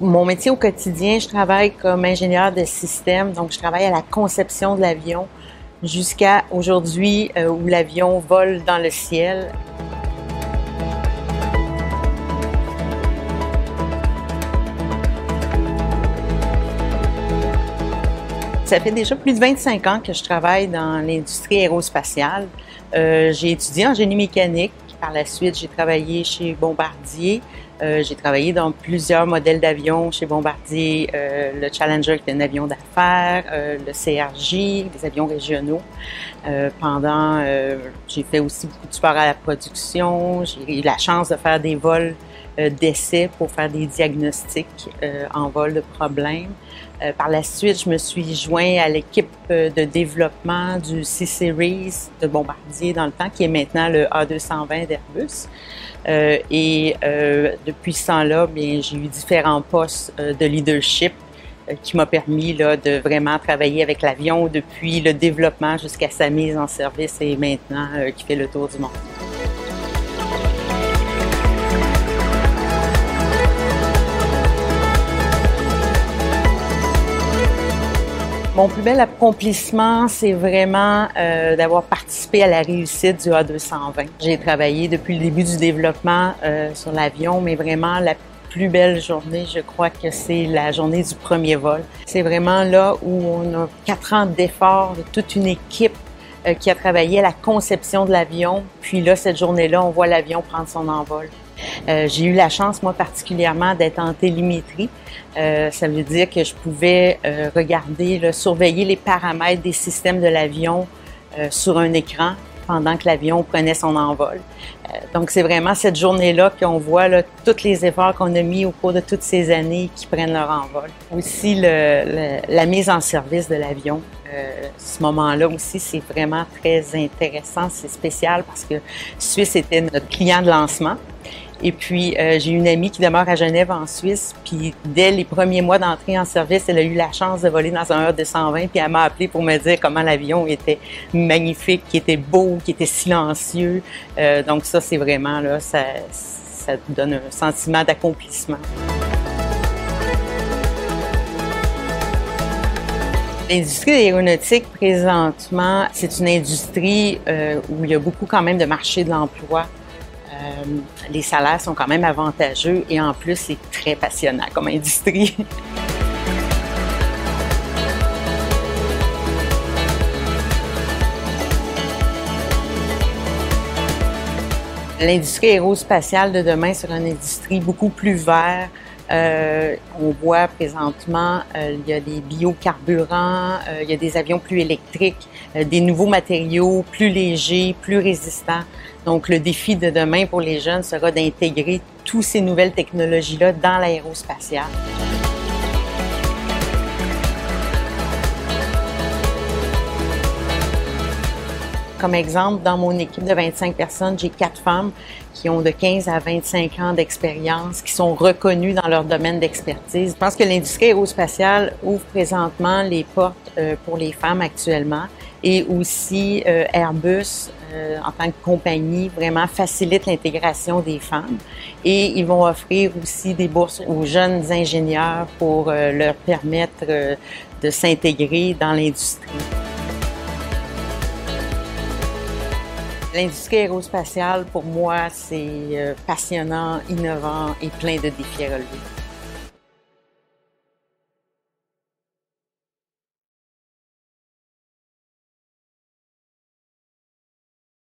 Mon métier au quotidien, je travaille comme ingénieur de système, donc je travaille à la conception de l'avion jusqu'à aujourd'hui euh, où l'avion vole dans le ciel. Ça fait déjà plus de 25 ans que je travaille dans l'industrie aérospatiale. Euh, j'ai étudié en génie mécanique. Par la suite, j'ai travaillé chez Bombardier. Euh, j'ai travaillé dans plusieurs modèles d'avions chez Bombardier, euh, le Challenger qui est un avion d'affaires, euh, le CRJ, des avions régionaux. Euh, pendant, euh, j'ai fait aussi beaucoup de sport à la production. J'ai eu la chance de faire des vols d'essai pour faire des diagnostics en vol de problèmes. Euh, par la suite, je me suis joint à l'équipe euh, de développement du C-Series de Bombardier dans le temps, qui est maintenant le A220 d'Airbus. Euh, et euh, depuis ce temps-là, j'ai eu différents postes euh, de leadership qui m'a permis de vraiment travailler avec l'avion depuis le développement jusqu'à sa mise en service et maintenant qui fait le tour du monde. Mon plus bel accomplissement, c'est vraiment euh, d'avoir participé à la réussite du A220. J'ai travaillé depuis le début du développement euh, sur l'avion, mais vraiment la plus belle journée, je crois que c'est la journée du premier vol. C'est vraiment là où on a quatre ans d'efforts de toute une équipe euh, qui a travaillé à la conception de l'avion. Puis là, cette journée-là, on voit l'avion prendre son envol. Euh, j'ai eu la chance, moi particulièrement, d'être en télémétrie. Euh, ça veut dire que je pouvais euh, regarder, surveiller les paramètres des systèmes de l'avion sur un écran pendant que l'avion prenait son envol. Donc, c'est vraiment cette journée-là qu'on voit là, tous les efforts qu'on a mis au cours de toutes ces années qui prennent leur envol. Aussi, la mise en service de l'avion. Ce moment-là aussi, c'est vraiment très intéressant, c'est spécial parce que Suisse était notre client de lancement. Et puis, euh, j'ai une amie qui demeure à Genève, en Suisse. Puis, dès les premiers mois d'entrée en service, elle a eu la chance de voler dans un E220. Puis, elle m'a appelé pour me dire comment l'avion était magnifique, qui était beau, qui était silencieux. Euh, donc, ça, c'est vraiment, là, ça, ça donne un sentiment d'accomplissement. L'industrie aéronautique, présentement, c'est une industrie euh, où il y a beaucoup quand même de marché de l'emploi. Euh, les salaires sont quand même avantageux et en plus, c'est très passionnant comme industrie. L'industrie aérospatiale de demain sera une industrie beaucoup plus verte, euh, on voit présentement, euh, il y a des biocarburants, euh, il y a des avions plus électriques, euh, des nouveaux matériaux plus légers, plus résistants. Donc, le défi de demain pour les jeunes sera d'intégrer toutes ces nouvelles technologies-là dans l'aérospatiale. Comme exemple, dans mon équipe de 25 personnes, j'ai quatre femmes qui ont de 15 à 25 ans d'expérience, qui sont reconnues dans leur domaine d'expertise. Je pense que l'industrie aérospatiale ouvre présentement les portes euh, pour les femmes actuellement et aussi euh, Airbus, euh, en tant que compagnie, vraiment facilite l'intégration des femmes et ils vont offrir aussi des bourses aux jeunes ingénieurs pour leur permettre de s'intégrer dans l'industrie. L'industrie aérospatiale, pour moi, c'est euh, passionnant, innovant et plein de défis à relever.